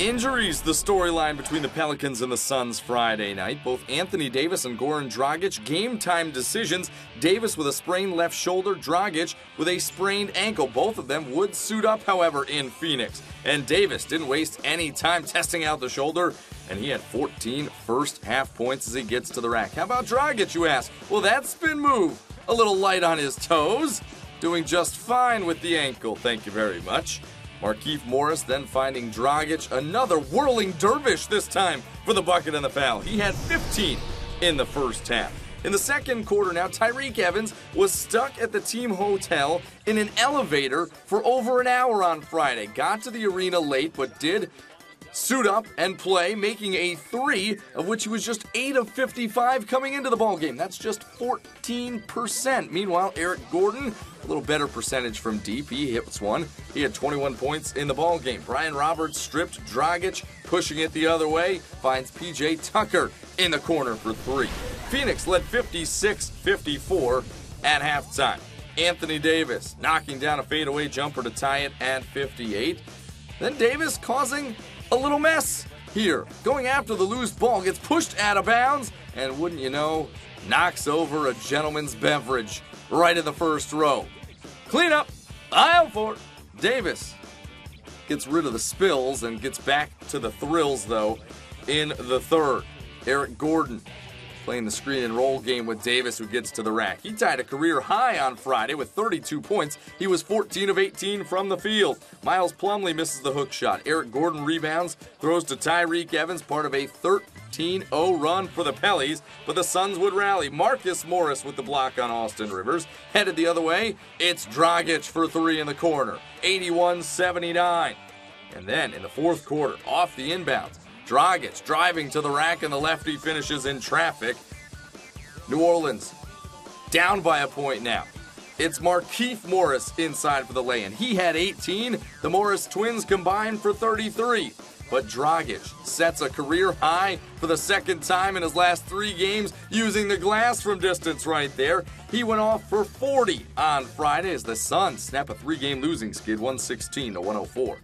Injuries, the storyline between the Pelicans and the Suns Friday night. Both Anthony Davis and Goran Dragic game time decisions. Davis with a sprained left shoulder, Dragic with a sprained ankle. Both of them would suit up, however, in Phoenix. And Davis didn't waste any time testing out the shoulder, and he had 14 first half points as he gets to the rack. How about Dragic, you ask? Well, that spin move, a little light on his toes. Doing just fine with the ankle, thank you very much. Markieff Morris then finding Dragic, another whirling dervish this time for the bucket and the foul. He had 15 in the first half. In the second quarter now, Tyreke Evans was stuck at the team hotel in an elevator for over an hour on Friday. Got to the arena late, but did suit up and play, making a three, of which he was just 8 of 55 coming into the ball game. That's just 14%. Meanwhile, Eric Gordon, a little better percentage from deep. He hits one. He had 21 points in the ball game. Brian Roberts stripped Dragic, pushing it the other way, finds PJ Tucker in the corner for three. Phoenix led 56-54 at halftime. Anthony Davis knocking down a fadeaway jumper to tie it at 58. Then Davis causing a little mess here. Going after the loose ball, gets pushed out of bounds, and wouldn't you know, knocks over a gentleman's beverage right in the first row. Clean up, aisle four. Davis gets rid of the spills and gets back to the thrills, though, in the third. Eric Gordon playing the screen and roll game with Davis, who gets to the rack. He tied a career high on Friday with 32 points. He was 14 of 18 from the field. Miles Plumlee misses the hook shot. Eric Gordon rebounds, throws to Tyreke Evans, part of a 13 0 run for the Pellies, but the Suns would rally. Marcus Morris with the block on Austin Rivers. Headed the other way, it's Dragic for three in the corner. 81 79. And then in the fourth quarter, off the inbounds, Dragic driving to the rack and the lefty finishes in traffic. New Orleans down by a point now. It's Markieff Morris inside for the lay-in. He had 18. The Morris twins combined for 33. But Dragic sets a career high for the second time in his last three games using the glass from distance right there. He went off for 40 on Friday as the Suns snap a three game losing skid 116 to 104.